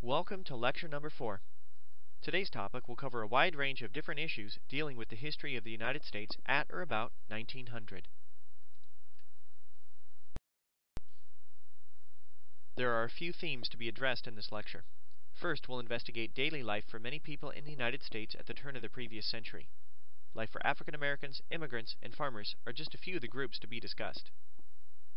Welcome to lecture number four. Today's topic will cover a wide range of different issues dealing with the history of the United States at or about 1900. There are a few themes to be addressed in this lecture. First, we'll investigate daily life for many people in the United States at the turn of the previous century. Life for African Americans, immigrants, and farmers are just a few of the groups to be discussed.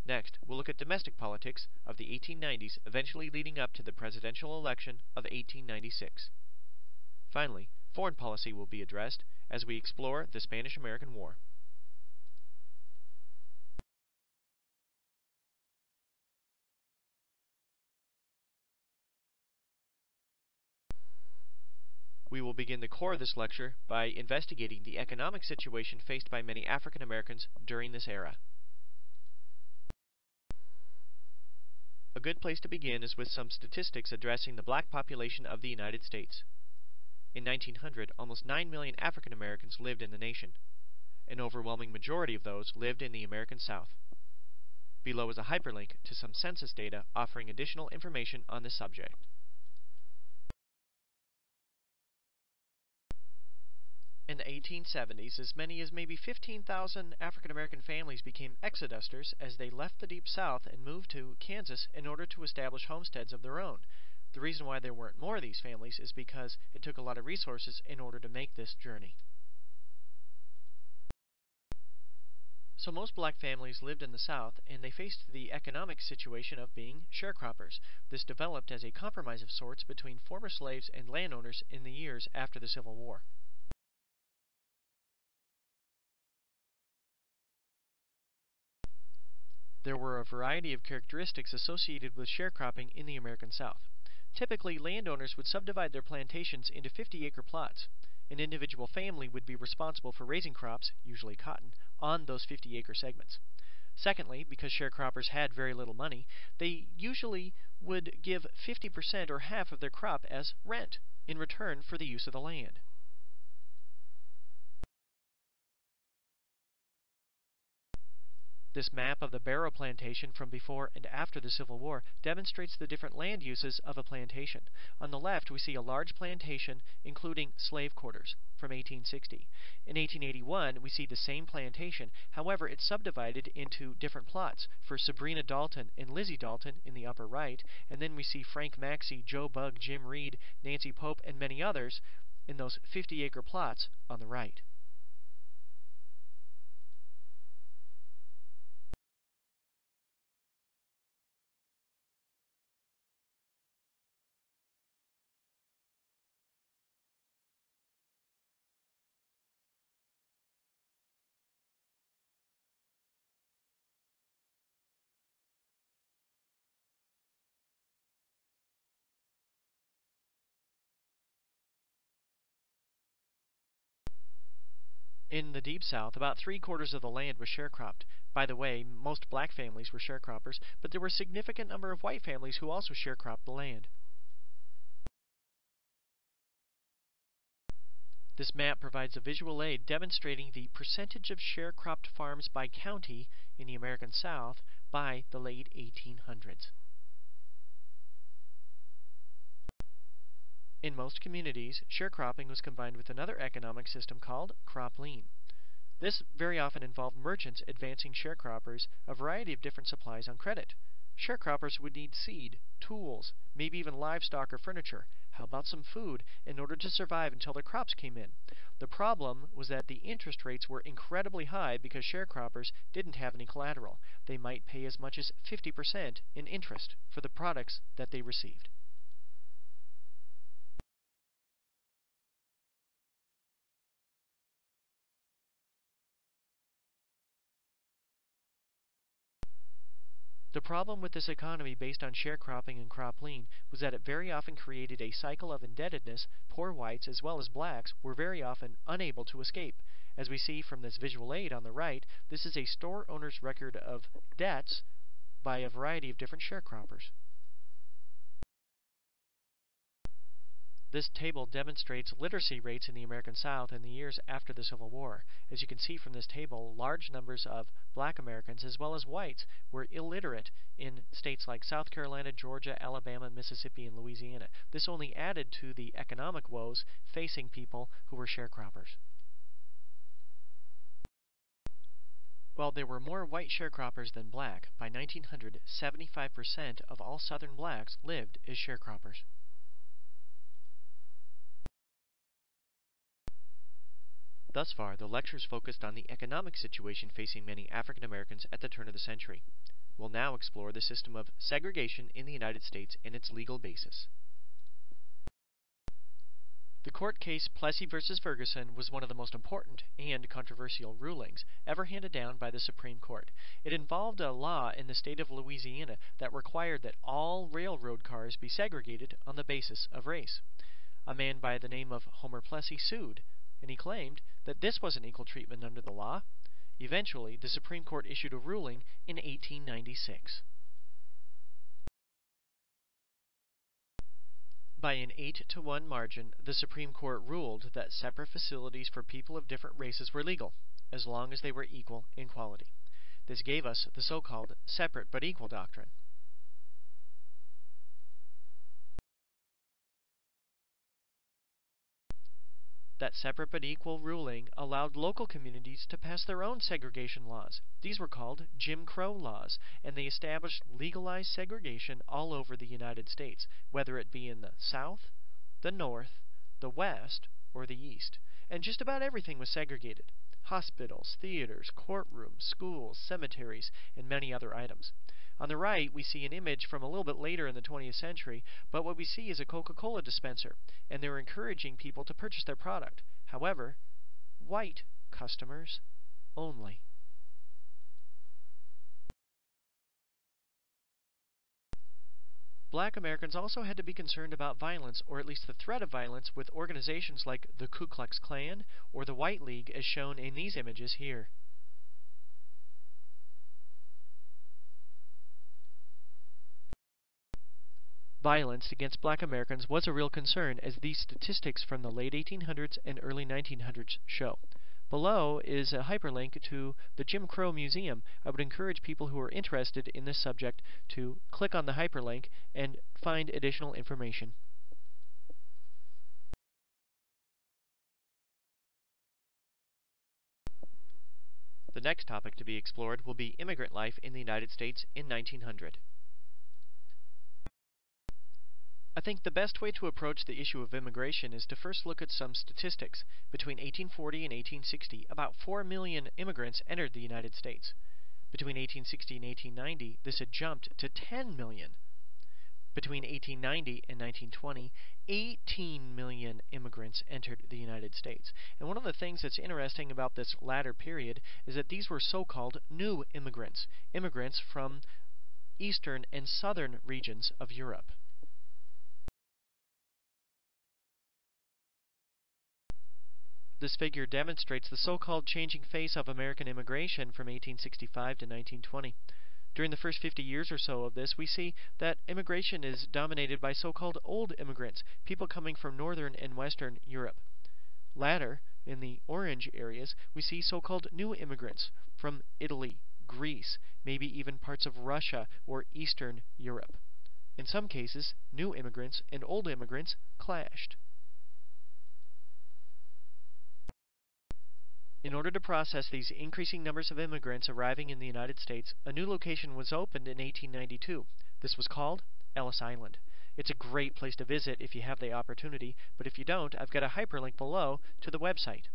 Next, we'll look at domestic politics of the 1890s, eventually leading up to the presidential election of 1896. Finally, foreign policy will be addressed as we explore the Spanish American War. We will begin the core of this lecture by investigating the economic situation faced by many African Americans during this era. A good place to begin is with some statistics addressing the black population of the United States. In 1900, almost 9 million African Americans lived in the nation. An overwhelming majority of those lived in the American South. Below is a hyperlink to some census data offering additional information on this subject. The 1870s, as many as maybe 15,000 African American families became exodusters as they left the Deep South and moved to Kansas in order to establish homesteads of their own. The reason why there weren't more of these families is because it took a lot of resources in order to make this journey. So most black families lived in the South, and they faced the economic situation of being sharecroppers. This developed as a compromise of sorts between former slaves and landowners in the years after the Civil War. There were a variety of characteristics associated with sharecropping in the American South. Typically, landowners would subdivide their plantations into 50 acre plots. An individual family would be responsible for raising crops, usually cotton, on those 50 acre segments. Secondly, because sharecroppers had very little money, they usually would give 50% or half of their crop as rent in return for the use of the land. This map of the Barrow plantation from before and after the Civil War demonstrates the different land uses of a plantation. On the left, we see a large plantation including slave quarters from 1860. In 1881, we see the same plantation, however, it's subdivided into different plots for Sabrina Dalton and Lizzie Dalton in the upper right, and then we see Frank Maxey, Joe Bug, Jim Reed, Nancy Pope, and many others in those 50 acre plots on the right. In the Deep South, about three quarters of the land was sharecropped. By the way, most black families were sharecroppers, but there were a significant number of white families who also sharecropped the land. This map provides a visual aid demonstrating the percentage of sharecropped farms by county in the American South by the late 1800s. In most communities, sharecropping was combined with another economic system called crop lien. This very often involved merchants advancing sharecroppers a variety of different supplies on credit. Sharecroppers would need seed, tools, maybe even livestock or furniture. How about some food in order to survive until their crops came in? The problem was that the interest rates were incredibly high because sharecroppers didn't have any collateral. They might pay as much as 50% in interest for the products that they received. The problem with this economy based on sharecropping and crop lien was that it very often created a cycle of indebtedness poor whites as well as blacks were very often unable to escape. As we see from this visual aid on the right, this is a store owner's record of debts by a variety of different sharecroppers. This table demonstrates literacy rates in the American South in the years after the Civil War. As you can see from this table, large numbers of black Americans as well as whites were illiterate in states like South Carolina, Georgia, Alabama, Mississippi, and Louisiana. This only added to the economic woes facing people who were sharecroppers. While there were more white sharecroppers than black, by 1900, 75% of all southern blacks lived as sharecroppers. Thus far, the lectures focused on the economic situation facing many African Americans at the turn of the century. We'll now explore the system of segregation in the United States and its legal basis. The court case Plessy v. Ferguson was one of the most important and controversial rulings ever handed down by the Supreme Court. It involved a law in the state of Louisiana that required that all railroad cars be segregated on the basis of race. A man by the name of Homer Plessy sued, and he claimed that this wasn't equal treatment under the law. Eventually, the Supreme Court issued a ruling in 1896. By an 8 to 1 margin, the Supreme Court ruled that separate facilities for people of different races were legal, as long as they were equal in quality. This gave us the so called separate but equal doctrine. That separate but equal ruling allowed local communities to pass their own segregation laws. These were called Jim Crow laws, and they established legalized segregation all over the United States, whether it be in the South, the North, the West, or the East. And just about everything was segregated hospitals, theaters, courtrooms, schools, cemeteries, and many other items. On the right, we see an image from a little bit later in the 20th century, but what we see is a Coca Cola dispenser, and they're encouraging people to purchase their product. However, white customers only. Black Americans also had to be concerned about violence, or at least the threat of violence, with organizations like the Ku Klux Klan or the White League, as shown in these images here. Violence against black Americans was a real concern, as these statistics from the late 1800s and early 1900s show. Below is a hyperlink to the Jim Crow Museum. I would encourage people who are interested in this subject to click on the hyperlink and find additional information. The next topic to be explored will be immigrant life in the United States in 1900. I think the best way to approach the issue of immigration is to first look at some statistics. Between 1840 and 1860, about 4 million immigrants entered the United States. Between 1860 and 1890, this had jumped to 10 million. Between 1890 and 1920, 18 million immigrants entered the United States. And one of the things that's interesting about this latter period is that these were so called new immigrants, immigrants from eastern and southern regions of Europe. This figure demonstrates the so-called changing face of American immigration from 1865 to 1920. During the first 50 years or so of this, we see that immigration is dominated by so-called old immigrants, people coming from northern and western Europe. Latter, in the orange areas, we see so-called new immigrants from Italy, Greece, maybe even parts of Russia or Eastern Europe. In some cases, new immigrants and old immigrants clashed. In order to process these increasing numbers of immigrants arriving in the United States, a new location was opened in 1892. This was called Ellis Island. It's a great place to visit if you have the opportunity, but if you don't, I've got a hyperlink below to the website.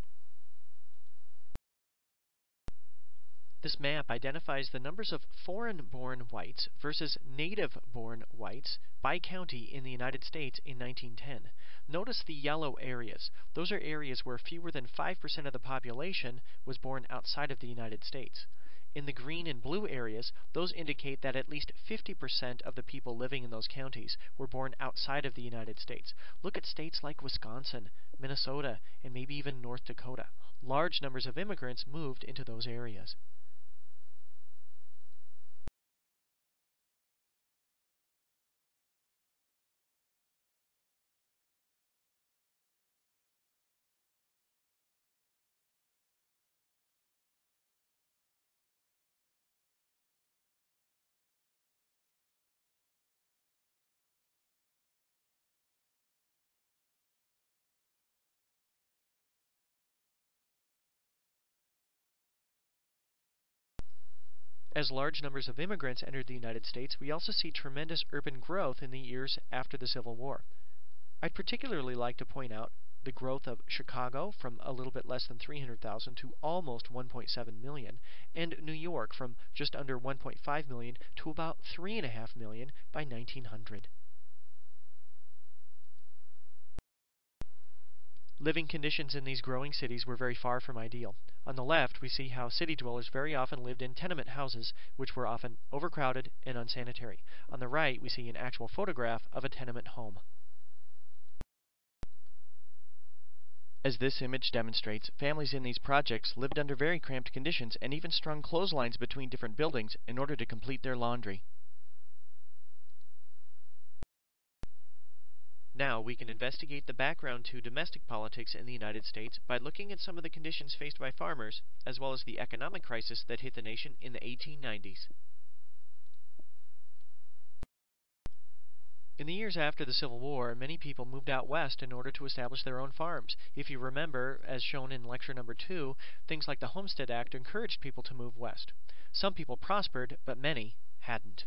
This map identifies the numbers of foreign-born whites versus native-born whites by county in the United States in 1910. Notice the yellow areas. Those are areas where fewer than 5% of the population was born outside of the United States. In the green and blue areas, those indicate that at least 50% of the people living in those counties were born outside of the United States. Look at states like Wisconsin, Minnesota, and maybe even North Dakota. Large numbers of immigrants moved into those areas. As large numbers of immigrants entered the United States, we also see tremendous urban growth in the years after the Civil War. I'd particularly like to point out the growth of Chicago from a little bit less than 300,000 to almost 1.7 million, and New York from just under 1.5 million to about 3.5 million by 1900. Living conditions in these growing cities were very far from ideal. On the left, we see how city dwellers very often lived in tenement houses, which were often overcrowded and unsanitary. On the right, we see an actual photograph of a tenement home. As this image demonstrates, families in these projects lived under very cramped conditions and even strung clotheslines between different buildings in order to complete their laundry. Now we can investigate the background to domestic politics in the United States by looking at some of the conditions faced by farmers, as well as the economic crisis that hit the nation in the 1890s. In the years after the Civil War, many people moved out west in order to establish their own farms. If you remember, as shown in lecture number two, things like the Homestead Act encouraged people to move west. Some people prospered, but many hadn't.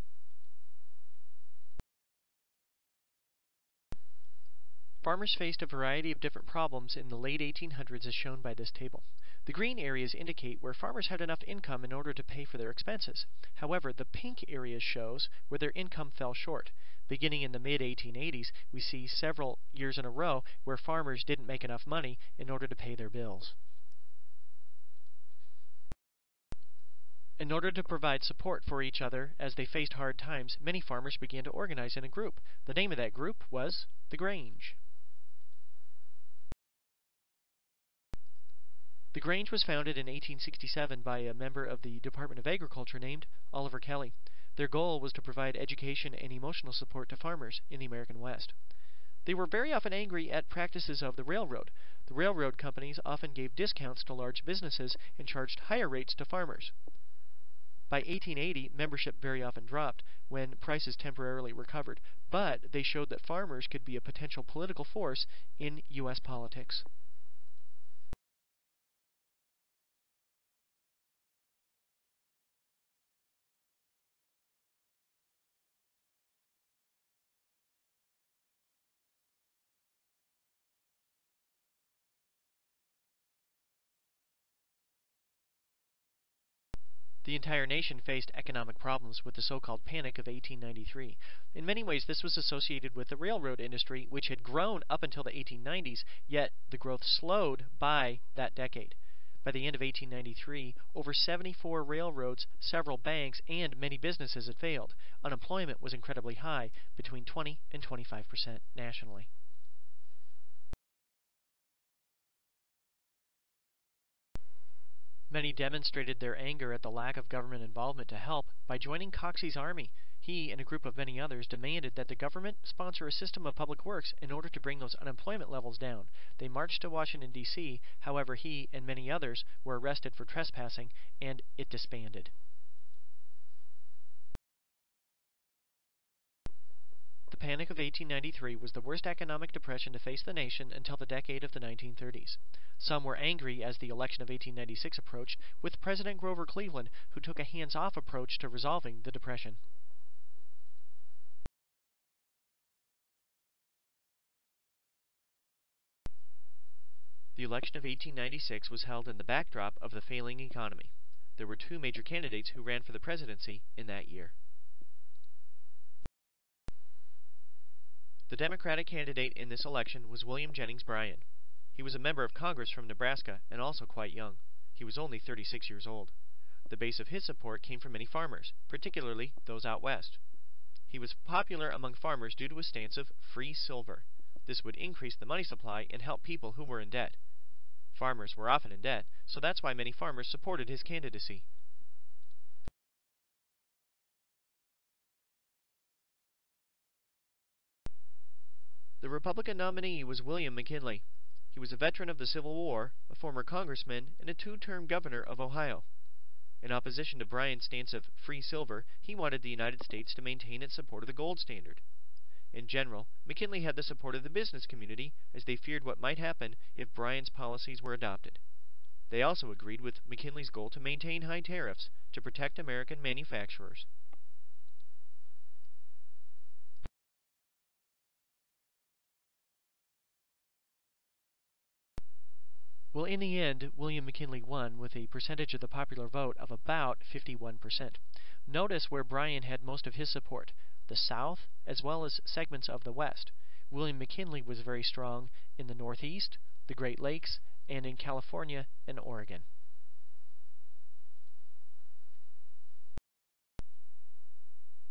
Farmers faced a variety of different problems in the late 1800s as shown by this table. The green areas indicate where farmers had enough income in order to pay for their expenses. However, the pink areas shows where their income fell short. Beginning in the mid 1880s, we see several years in a row where farmers didn't make enough money in order to pay their bills. In order to provide support for each other as they faced hard times, many farmers began to organize in a group. The name of that group was the Grange. The Grange was founded in 1867 by a member of the Department of Agriculture named Oliver Kelley. Their goal was to provide education and emotional support to farmers in the American West. They were very often angry at practices of the railroad. The railroad companies often gave discounts to large businesses and charged higher rates to farmers. By 1880, membership very often dropped when prices temporarily recovered, but they showed that farmers could be a potential political force in U.S. politics. The entire nation faced economic problems with the so-called Panic of 1893. In many ways, this was associated with the railroad industry, which had grown up until the 1890s, yet the growth slowed by that decade. By the end of 1893, over 74 railroads, several banks, and many businesses had failed. Unemployment was incredibly high, between 20 and 25 percent nationally. Many demonstrated their anger at the lack of government involvement to help by joining Coxey's army. He and a group of many others demanded that the government sponsor a system of public works in order to bring those unemployment levels down. They marched to Washington, D.C., however, he and many others were arrested for trespassing, and it disbanded. Panic of 1893 was the worst economic depression to face the nation until the decade of the 1930s. Some were angry as the election of 1896 approached, with President Grover Cleveland, who took a hands off approach to resolving the depression. The election of 1896 was held in the backdrop of the failing economy. There were two major candidates who ran for the presidency in that year. The Democratic candidate in this election was William Jennings Bryan. He was a member of Congress from Nebraska and also quite young. He was only 36 years old. The base of his support came from many farmers, particularly those out west. He was popular among farmers due to his stance of free silver. This would increase the money supply and help people who were in debt. Farmers were often in debt, so that's why many farmers supported his candidacy. The Republican nominee was William McKinley. He was a veteran of the Civil War, a former congressman, and a two-term governor of Ohio. In opposition to Bryan's stance of free silver, he wanted the United States to maintain its support of the gold standard. In general, McKinley had the support of the business community, as they feared what might happen if Bryan's policies were adopted. They also agreed with McKinley's goal to maintain high tariffs to protect American manufacturers. Well, in the end, William McKinley won with a percentage of the popular vote of about 51%. Notice where Bryan had most of his support the South as well as segments of the West. William McKinley was very strong in the Northeast, the Great Lakes, and in California and Oregon.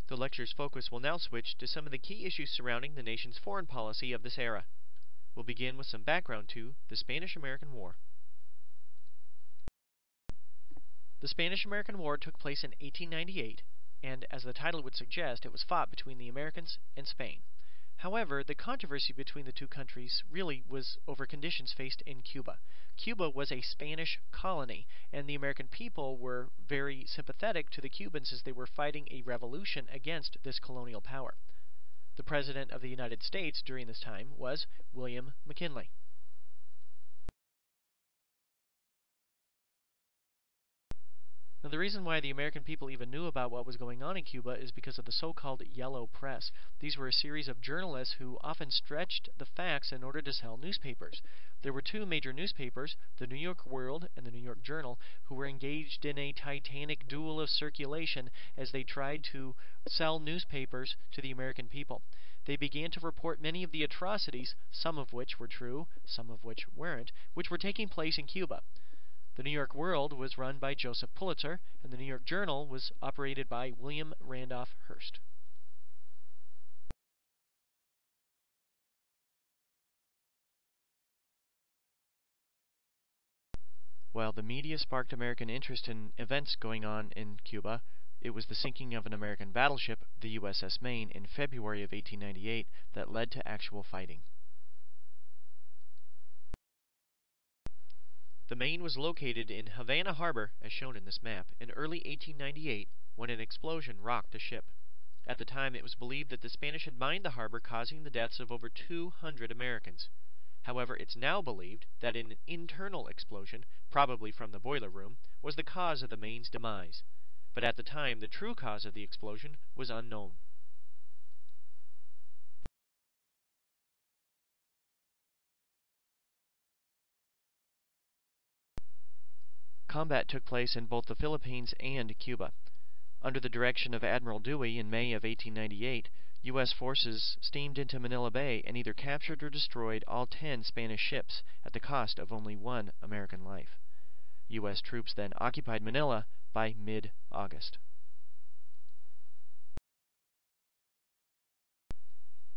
The lecture's focus will now switch to some of the key issues surrounding the nation's foreign policy of this era. We'll begin with some background to the Spanish-American War. The Spanish-American War took place in 1898, and as the title would suggest, it was fought between the Americans and Spain. However, the controversy between the two countries really was over conditions faced in Cuba. Cuba was a Spanish colony, and the American people were very sympathetic to the Cubans as they were fighting a revolution against this colonial power. The President of the United States during this time was William McKinley. Now, the reason why the American people even knew about what was going on in Cuba is because of the so-called Yellow Press. These were a series of journalists who often stretched the facts in order to sell newspapers. There were two major newspapers, the New York World and the New York Journal, who were engaged in a titanic duel of circulation as they tried to sell newspapers to the American people. They began to report many of the atrocities, some of which were true, some of which weren't, which were taking place in Cuba. The New York World was run by Joseph Pulitzer, and the New York Journal was operated by William Randolph Hearst. While the media sparked American interest in events going on in Cuba, it was the sinking of an American battleship, the USS Maine, in February of 1898 that led to actual fighting. The Maine was located in Havana Harbor, as shown in this map, in early 1898 when an explosion rocked the ship. At the time, it was believed that the Spanish had mined the harbor, causing the deaths of over 200 Americans. However, it's now believed that an internal explosion, probably from the boiler room, was the cause of the Maine's demise. But at the time, the true cause of the explosion was unknown. Combat took place in both the Philippines and Cuba. Under the direction of Admiral Dewey in May of 1898, U.S. forces steamed into Manila Bay and either captured or destroyed all ten Spanish ships at the cost of only one American life. U.S. troops then occupied Manila by mid-August.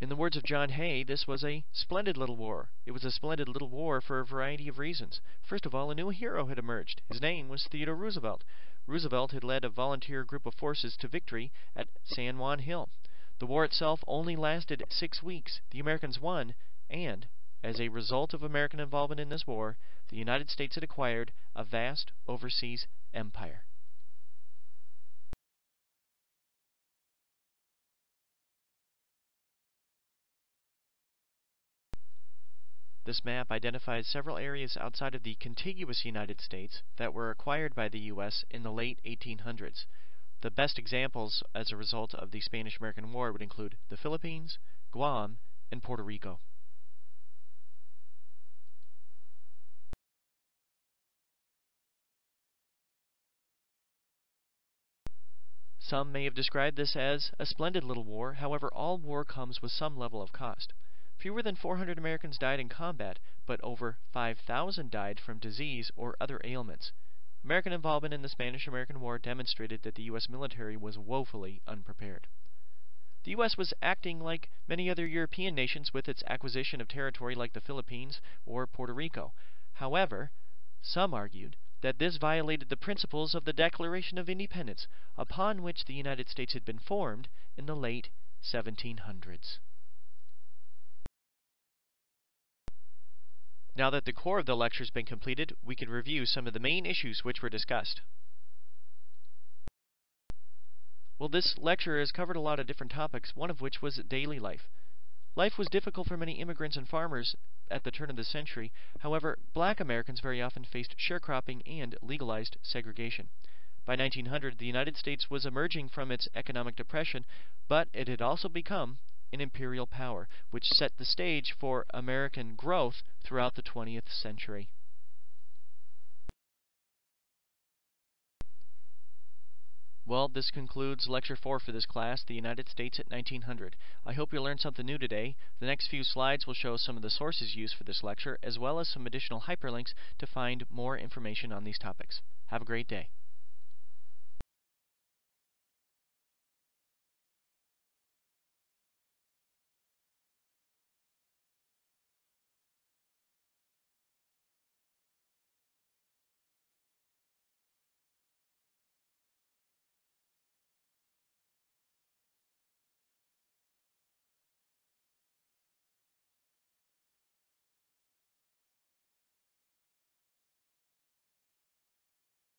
In the words of John Hay, this was a splendid little war. It was a splendid little war for a variety of reasons. First of all, a new hero had emerged. His name was Theodore Roosevelt. Roosevelt had led a volunteer group of forces to victory at San Juan Hill. The war itself only lasted six weeks. The Americans won, and, as a result of American involvement in this war, the United States had acquired a vast overseas empire. This map identifies several areas outside of the contiguous United States that were acquired by the U.S. in the late 1800s. The best examples as a result of the Spanish-American War would include the Philippines, Guam, and Puerto Rico. Some may have described this as a splendid little war, however all war comes with some level of cost. Fewer than 400 Americans died in combat, but over 5,000 died from disease or other ailments. American involvement in the Spanish-American War demonstrated that the U.S. military was woefully unprepared. The U.S. was acting like many other European nations with its acquisition of territory like the Philippines or Puerto Rico. However, some argued that this violated the principles of the Declaration of Independence, upon which the United States had been formed in the late 1700s. Now that the core of the lecture has been completed, we can review some of the main issues which were discussed. Well, this lecture has covered a lot of different topics, one of which was daily life. Life was difficult for many immigrants and farmers at the turn of the century. However, black Americans very often faced sharecropping and legalized segregation. By 1900, the United States was emerging from its economic depression, but it had also become an imperial power, which set the stage for American growth throughout the 20th century. Well, this concludes Lecture 4 for this class, The United States at 1900. I hope you learned something new today. The next few slides will show some of the sources used for this lecture, as well as some additional hyperlinks to find more information on these topics. Have a great day.